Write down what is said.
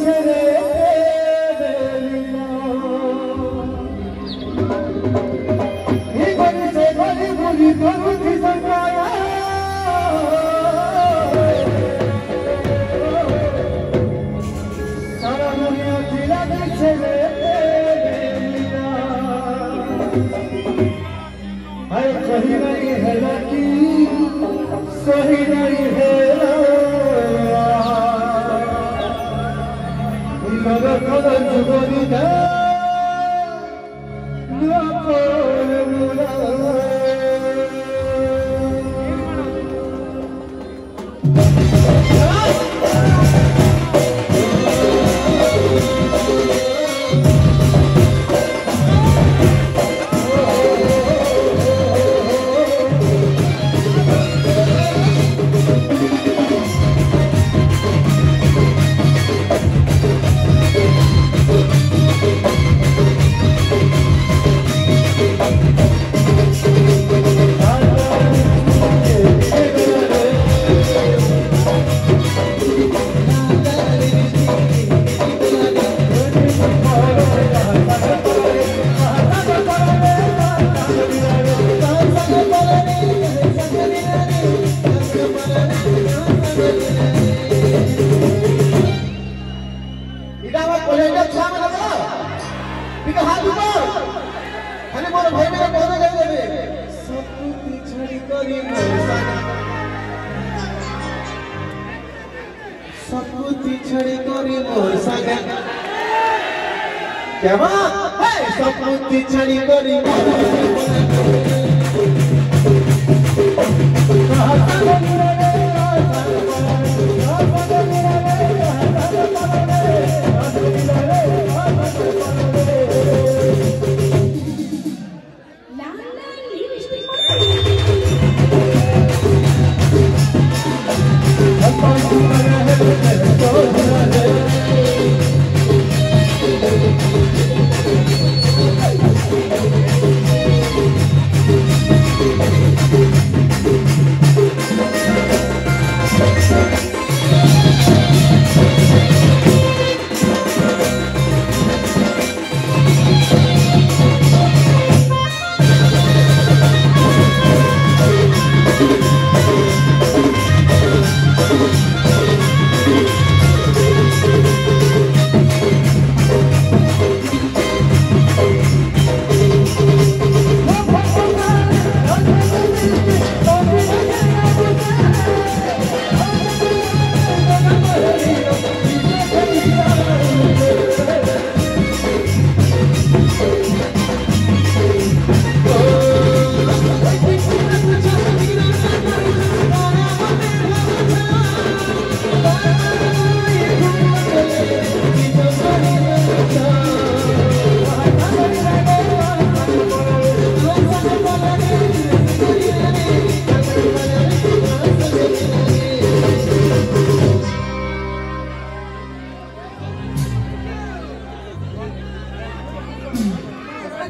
ছেড়ে خرج ولدان ভেবে কথা গাই দেবে সত্যি ছড়ি করি সত্যি ছড়ি করি মোর সাগে কেমন সত্যি ছড়ি করি মোর সাগে